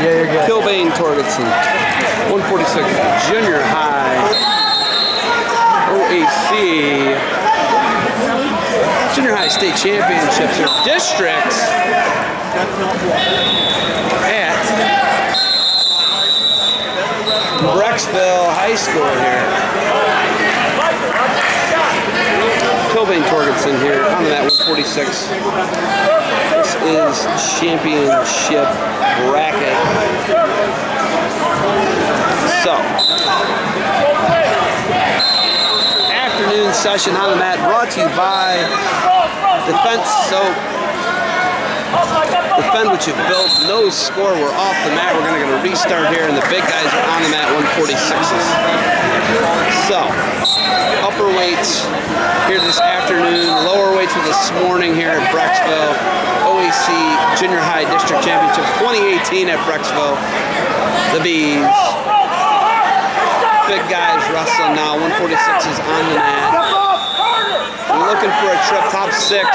Kilbane Torgerson, 146 junior high. OAC junior high state championships or districts at Brecksville High School here. Kilbane Torgerson here on that 146. This is championship bracket. So, afternoon session on the mat brought to you by Defense Soap. Defend what you've built. No score. We're off the mat. We're going to restart here, and the big guys are on the mat 146s. So, upper weights here this afternoon, lower weights for this morning here at Brecksville. OAC Junior High District Championship 2018 at Brecksville. The Bees. Big guys wrestling now. 146 is on the mat. Looking for a trip top six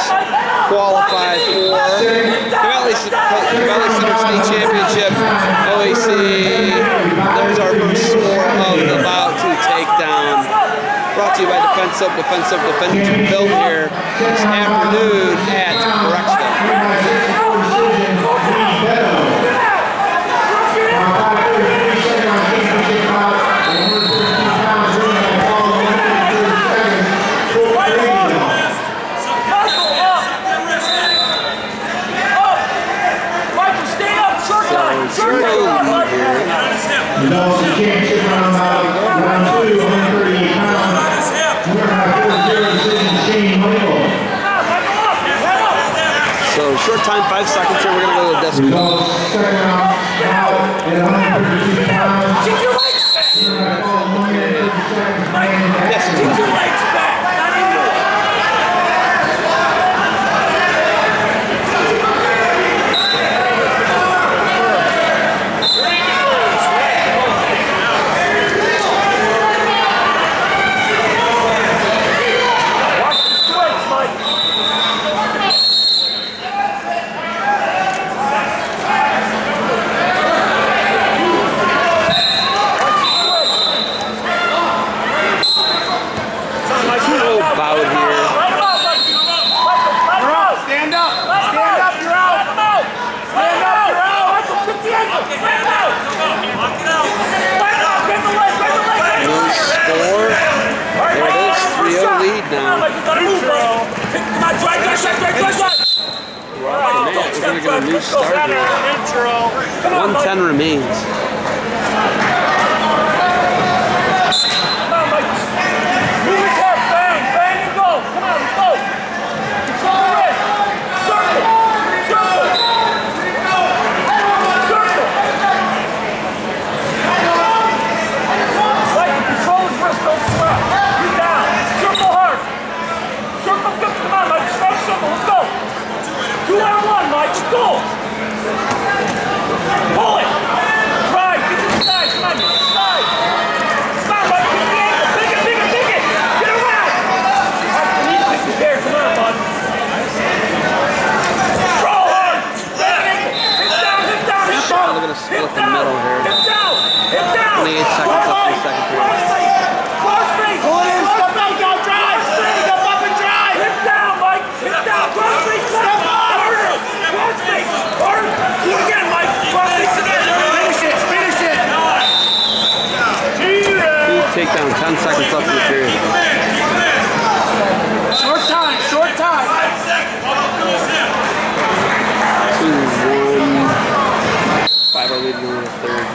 qualify for the Valley, Valley Center State Championship. OAC. There's our first score of the bout to take down. Brought to you by Defensive, Defensive, Defensive built here this afternoon at. The Championship round, uh, round two, 138 pounds. By four zero decision, Shane Michael. So short time, five seconds here. We're gonna go to the desk. Results, second round, out at 132 pounds. Winner by fall, one minute, 50 seconds, Brandon Yes, Jackson. Two bout here. Stand up! Stand up, you're out! Stand up, you're out! Kick the ankle! Stand out! Stand up, get the leg, get the leg! No score. There it is. 3-0 lead now. Come on, drive, drive, drive, drive, drive, drive! We're off the mat. We're gonna get a new start here. Come on, Mike. 110 remains. Come on, Mike. Move his head, bang, bang, and go. Come on, let's go. Control the wrist. Circle. Circle. Circle. Mike, control his wrist, don't sweat. You down. Circle hard. Circle, good. Come on, Mike. Start circle. Let's go. Two on one, Mike. Let's go. Pull it. Drive. Get to the side. Come on, get to the side. Come on, Mike. Get the ankle. Pick it, pick it, pick it. Get around. Mike, you need to pick the bear. Come on, bud. Throw hard. Hit ankle. Hit down, hit down, hit Shot, down. they're gonna split Hit the down. middle here. Hit down. Hit down. 28 seconds left in the second period. Cross face. Cross face. Pull it in. Step out. Go drive. Step up and drive. Hit down, Mike. Hit down. Cross face. Step harder. Cross face. Hard. Do it again, Mike. Cross face again. Finish it. Finish it. Two takedown. 10 seconds left in the period. Short time. Short time. Two, one. Five are leading in the third